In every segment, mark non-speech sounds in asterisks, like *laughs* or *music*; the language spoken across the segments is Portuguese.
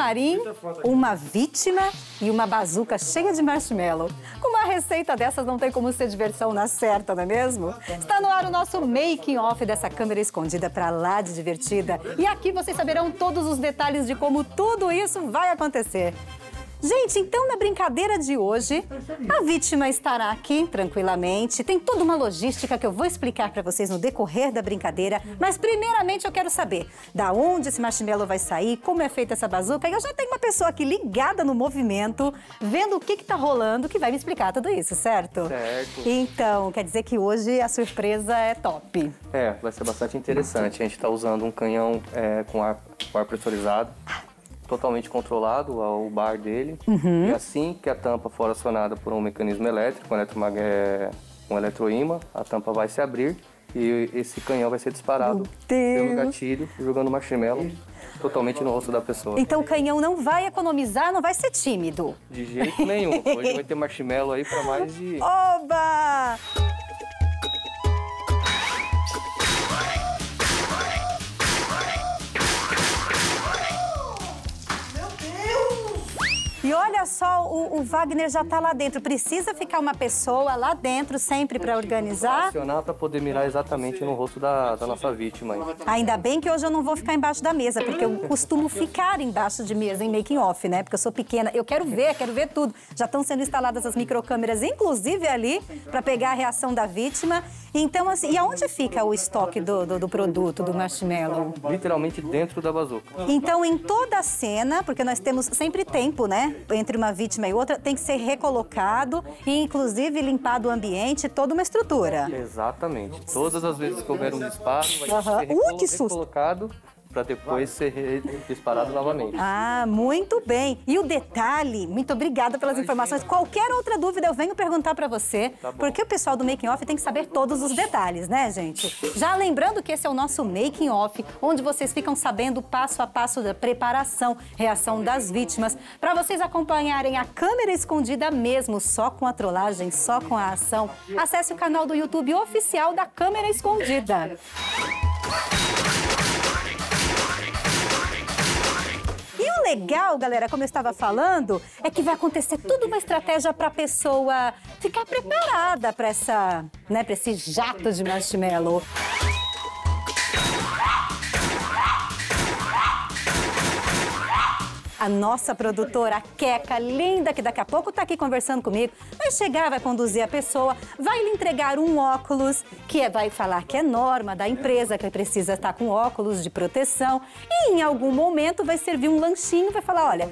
camarim, uma vítima e uma bazuca cheia de marshmallow. Com uma receita dessas não tem como ser diversão na certa, não é mesmo? Está no ar o nosso making off dessa câmera escondida para lá de divertida. E aqui vocês saberão todos os detalhes de como tudo isso vai acontecer. Gente, então na brincadeira de hoje, a vítima estará aqui tranquilamente. Tem toda uma logística que eu vou explicar para vocês no decorrer da brincadeira. Mas primeiramente eu quero saber da onde esse marshmallow vai sair, como é feita essa bazuca. E eu já tenho uma pessoa aqui ligada no movimento, vendo o que está rolando, que vai me explicar tudo isso, certo? Certo. Então, quer dizer que hoje a surpresa é top. É, vai ser bastante interessante. A gente está usando um canhão é, com, ar, com ar pressurizado totalmente controlado ao bar dele. Uhum. E assim que a tampa for acionada por um mecanismo elétrico, um, eletromag... um eletroímã, a tampa vai se abrir e esse canhão vai ser disparado pelo gatilho, jogando marshmallow totalmente no rosto da pessoa. Então o canhão não vai economizar, não vai ser tímido. De jeito nenhum. *laughs* Hoje vai ter marshmallow aí para mais de... Oba! Só, o, o Wagner já está lá dentro. Precisa ficar uma pessoa lá dentro sempre para organizar? Acionar para poder mirar exatamente no rosto da, da nossa vítima. Ainda bem que hoje eu não vou ficar embaixo da mesa, porque eu costumo ficar embaixo de mesa em making off, né? Porque eu sou pequena. Eu quero ver, quero ver tudo. Já estão sendo instaladas as microcâmeras, inclusive ali, para pegar a reação da vítima. Então, assim, e aonde fica o estoque do, do, do produto, do marshmallow? Literalmente dentro da bazuca. Então, em toda a cena, porque nós temos sempre tempo, né? Entre uma vítima e outra, tem que ser recolocado e, inclusive, limpado o ambiente, toda uma estrutura. Exatamente. Todas as vezes que houver um disparo, vai Aham. ser Uh, que susto. recolocado para depois ser re- disparado novamente. Ah, muito bem. E o detalhe, muito obrigada pelas informações. Qualquer outra dúvida eu venho perguntar para você, Tá porque o pessoal do Making Off tem que saber todos os detalhes, né, gente? Já lembrando que esse é o nosso Making Off, onde vocês ficam sabendo passo a passo da preparação, reação das vítimas, para vocês acompanharem a câmera escondida mesmo, só com a trollagem, só com a ação. Acesse o canal do YouTube oficial da Câmera Escondida. Legal, galera, como eu estava falando, é que vai acontecer tudo uma estratégia para a pessoa ficar preparada para essa, né, para esse jato de marshmallow. A nossa produtora, a Queca, linda, que daqui a pouco está aqui conversando comigo, vai chegar, vai conduzir a pessoa, vai lhe entregar um óculos, que é- vai falar que é norma da empresa, que precisa estar com óculos de proteção. E em algum momento vai servir um lanchinho, vai falar, olha,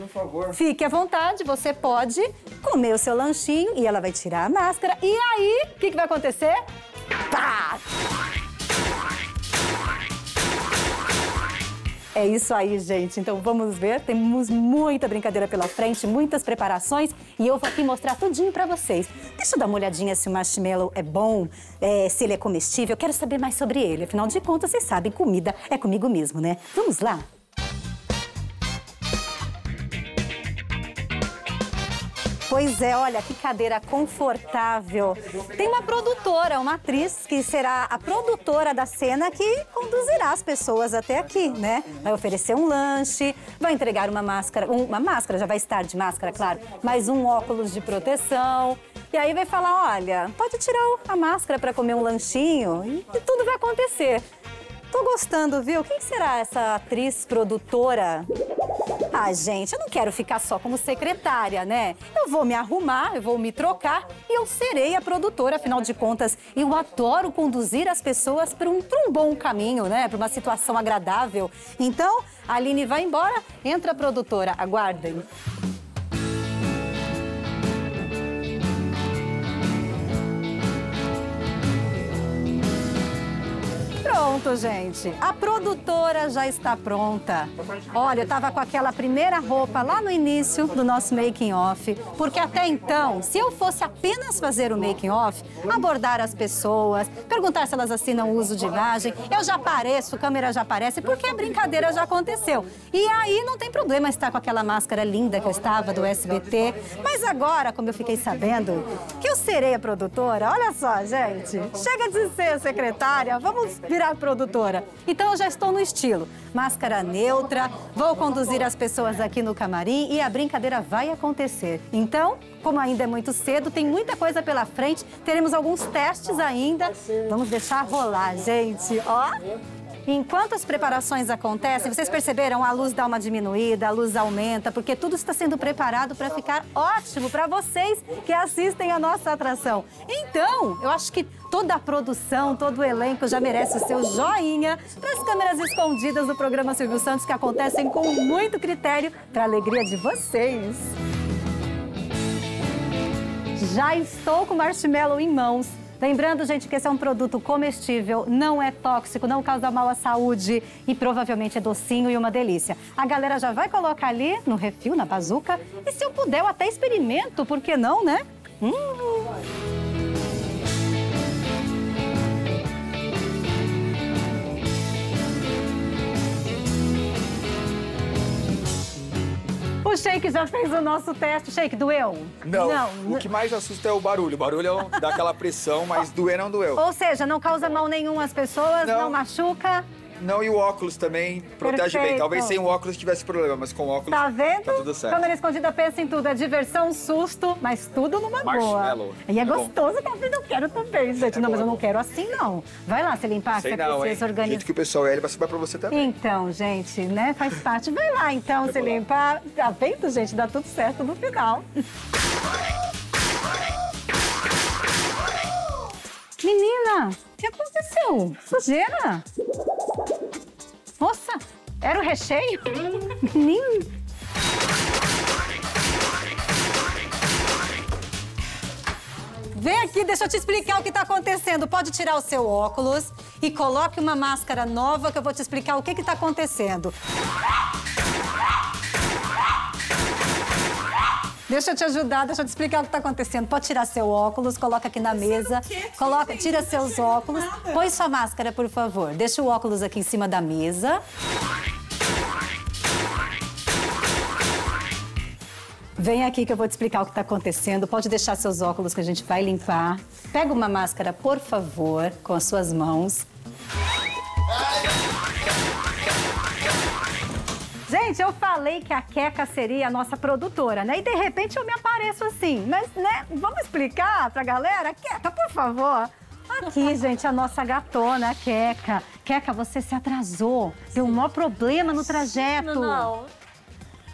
fique à vontade, você pode comer o seu lanchinho e ela vai tirar a máscara. E aí, o que, que vai acontecer? Pá! É isso aí, gente. Então vamos ver. Temos muita brincadeira pela frente, muitas preparações e eu vou aqui mostrar tudinho pra vocês. Deixa eu dar uma olhadinha se o marshmallow é bom, é, se ele é comestível. Eu quero saber mais sobre ele. Afinal de contas, vocês sabem, comida é comigo mesmo, né? Vamos lá? Pois é, olha que cadeira confortável. Tem uma produtora, uma atriz que será a produtora da cena que conduzirá as pessoas até aqui, né? Vai oferecer um lanche, vai entregar uma máscara, um- uma máscara, já vai estar de máscara, claro, mais um óculos de proteção. E aí vai falar, olha, pode tirar a máscara para comer um lanchinho e tudo vai acontecer. Tô gostando, viu? Quem será essa atriz produtora? Ah, gente, eu não quero ficar só como secretária, né? Eu vou me arrumar, eu vou me trocar e eu serei a produtora, afinal de contas, eu adoro conduzir as pessoas para um, um bom caminho, né? Para uma situação agradável. Então, a Aline vai embora, entra a produtora, aguardem. Pronto, gente. A produtora já está pronta. Olha, eu estava com aquela primeira roupa lá no início do nosso making off, porque até então, se eu fosse apenas fazer o making off, abordar as pessoas, perguntar se elas assinam uso de imagem, eu já apareço, a câmera já aparece, porque a brincadeira já aconteceu. E aí não tem problema estar com aquela máscara linda que eu estava do SBT. Mas agora, como eu fiquei sabendo que eu serei a produtora, olha só, gente, chega de ser secretária, vamos virar produtora. Então eu já estou no estilo. Máscara neutra, vou conduzir as pessoas aqui no camarim e a brincadeira vai acontecer. Então, como ainda é muito cedo, tem muita coisa pela frente, teremos alguns testes ainda. Vamos deixar rolar, gente. Ó. Enquanto as preparações acontecem, vocês perceberam? A luz dá uma diminuída, a luz aumenta, porque tudo está sendo preparado para ficar ótimo para vocês que assistem a nossa atração. Então, eu acho que toda a produção, todo o elenco já merece o seu joinha para as câmeras escondidas do programa Silvio Santos que acontecem com muito critério para a alegria de vocês. Já estou com marshmallow em mãos. Lembrando, gente, que esse é um produto comestível, não é tóxico, não causa mal à saúde e provavelmente é docinho e uma delícia. A galera já vai colocar ali no refil, na bazuca. E se eu puder, eu até experimento, por que não, né? Hum. O Shake já fez o nosso teste. Shake, doeu? Não, não. o que mais assusta é o barulho. O barulho é dá aquela pressão, mas doer não doeu. Ou seja, não causa mal nenhum às pessoas, não, não machuca. Não, e o óculos também protege Perfeito. bem. Talvez sem o óculos tivesse problema, mas com o óculos tá, vendo? tá tudo certo. Câmera escondida pensa em tudo. É diversão, susto, mas tudo numa boa. E é, é gostoso, vendo? Eu quero também, gente. É não, bom, mas eu não quero assim, não. Vai lá, se limpar, Sei você não, precisa organizar. O jeito que o pessoal é, ele vai subir pra você também. Então, gente, né? Faz parte. Vai lá, então, se limpar. Tá vendo, gente? Dá tudo certo no final. Menina, o que aconteceu? Sujeira? Nossa, era o recheio? Menino. Vem aqui, deixa eu te explicar o que está acontecendo. Pode tirar o seu óculos e coloque uma máscara nova que eu vou te explicar o que está acontecendo. Deixa eu te ajudar, deixa eu te explicar o que está acontecendo. Pode tirar seu óculos, coloca aqui na mesa. Coloca, tira seus óculos. Põe sua máscara, por favor. Deixa o óculos aqui em cima da mesa. Vem aqui que eu vou te explicar o que está acontecendo. Pode deixar seus óculos que a gente vai limpar. Pega uma máscara, por favor, com as suas mãos. Gente, eu falei que a Queca seria a nossa produtora, né? E de repente eu me apareço assim. Mas, né, vamos explicar pra galera? Queca, por favor. Aqui, *laughs* gente, a nossa gatona, a Queca. Queca, você se atrasou. Deu um maior problema no trajeto. Não, não.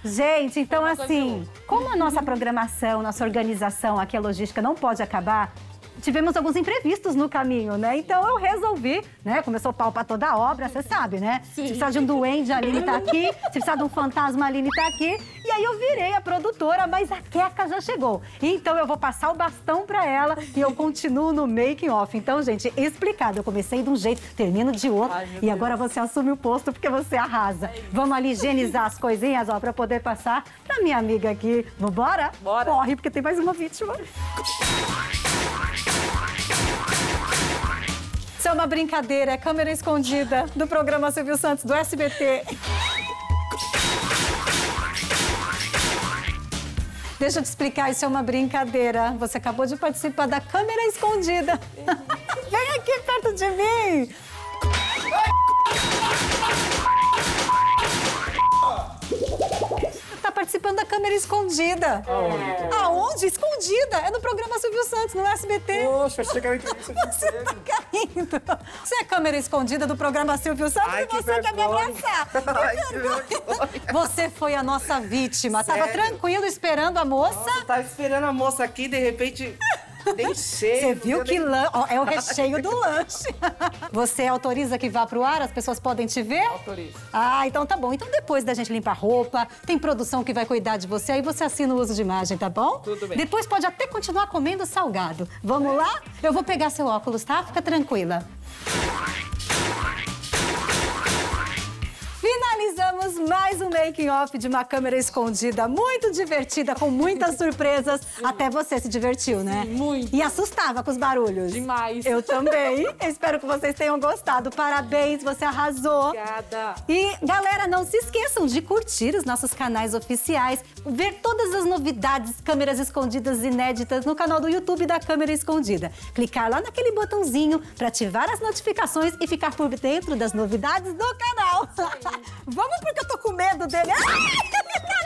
Gente, então assim, como a nossa *laughs* programação, nossa organização aqui, a logística não pode acabar, tivemos alguns imprevistos no caminho, né? Então eu resolvi, né? Começou pau pra toda a obra, você sabe, né? Sim. Se precisar de um duende, a Aline tá aqui. Se precisar de um fantasma, a Aline tá aqui. E aí eu virei a produtora, mas a Queca já chegou. Então eu vou passar o bastão pra ela e eu continuo no making off. Então, gente, explicado. Eu comecei de um jeito, termino de outro. Ai, e agora você assume o posto porque você arrasa. Vamos ali higienizar as coisinhas, ó, pra poder passar pra minha amiga aqui. Vambora? Bora. Corre, porque tem mais uma vítima. Uma brincadeira, é câmera escondida do programa Silvio Santos do SBT. Deixa eu te explicar, isso é uma brincadeira. Você acabou de participar da câmera escondida. *laughs* Vem aqui perto de mim. Participando da câmera escondida. Aonde? Aonde? Escondida. É no programa Silvio Santos, no SBT. Poxa, achei que era *laughs* entrevista de Você tá caindo. Você é câmera escondida do programa Silvio Santos Ai, e você quer me abraçar. *laughs* Ai, que você foi a nossa vítima. Sério? Tava tranquilo esperando a moça. Nossa, tava esperando a moça aqui, de repente... Nem sei. Você viu que lan... é o recheio do lanche. *laughs* Você autoriza que vá pro ar? As pessoas podem te ver? Autorizo. Ah, então tá bom. Então depois da gente limpar roupa, tem produção que vai cuidar de você, aí você assina o uso de imagem, tá bom? Tudo bem. Depois pode até continuar comendo salgado. Vamos lá? Eu vou pegar seu óculos, tá? Fica tranquila. finalizamos mais um making off de uma câmera escondida, muito divertida, com muitas *laughs* surpresas. Até você se divertiu, né? muito. E assustava com os barulhos. Demais. Eu também. *laughs* Espero que vocês tenham gostado. Parabéns, você arrasou. Obrigada. E galera, não se esqueçam de curtir os nossos canais oficiais, ver todas as novidades, câmeras escondidas inéditas no canal do YouTube da Câmera Escondida. Clicar lá naquele botãozinho para ativar as notificações e ficar por dentro das novidades do canal. *laughs* Vamos porque eu tô com medo dele. Ah! *laughs*